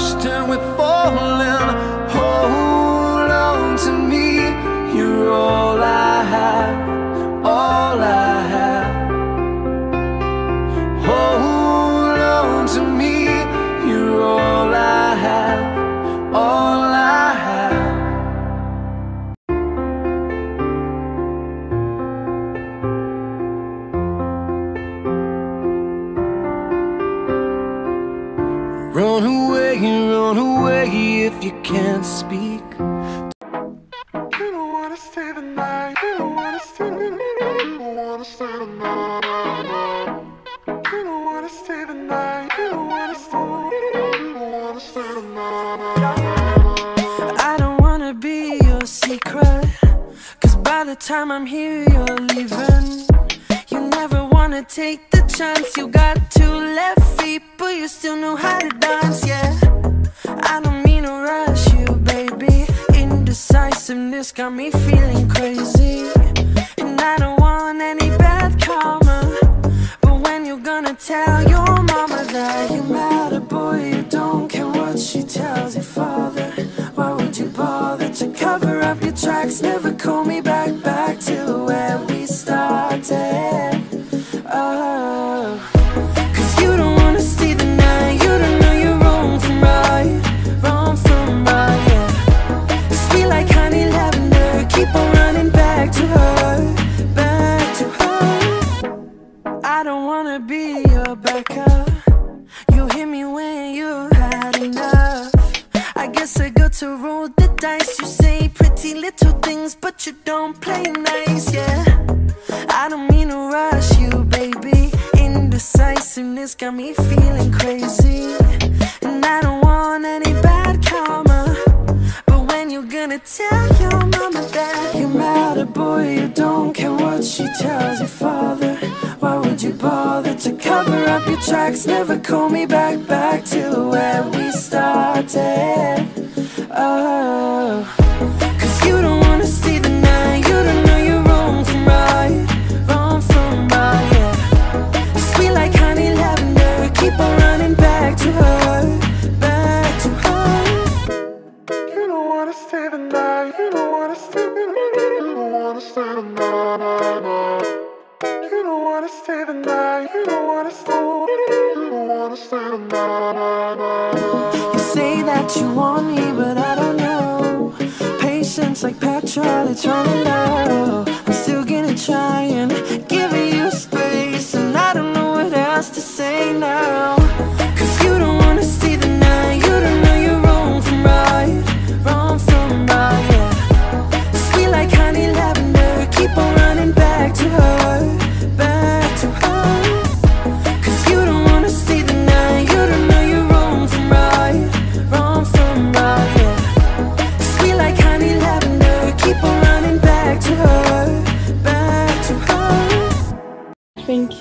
lost and we're falling. Hold on to me, you're all I have, all I have. Hold on to me. Can't speak. You don't wanna stay the night. You don't wanna stay the night. You don't wanna stay the night. You don't wanna stay the night. You don't wanna stay. You don't wanna stay the night. I don't wanna be your secret. Cause by the time I'm here, you're leaving. You never wanna take the chance. You got two left feet, Indecisiveness got me feeling crazy. And I don't want any bad karma. But when you're gonna tell your mama that you're mad at boy, you don't care what she tells your father. Why would you bother to cover up your tracks? Never I guess I got to roll the dice. You say pretty little things, but you don't play nice, yeah. I don't mean to rush you, baby. Indecisiveness got me feeling crazy. And I don't want any bad karma. But when you're gonna tell your mama that you're mad at boy, you don't care what she tells your father. Why would you bother to cover up your tracks? Never call me back, back to where we started. Oh, cause you don't wanna see the night, you don't know you're wrong from right, wrong from right, yeah. Sweet like honey lavender, keep on running back to her, back to her. You don't wanna stay the night. You don't wanna stay the night. You don't wanna stay the night. You don't wanna stay the night. You don't wanna stay. You don't wanna stay the night. You say that you want me, but I don't know. Patience like petrol, it's running low. I'm still gonna try think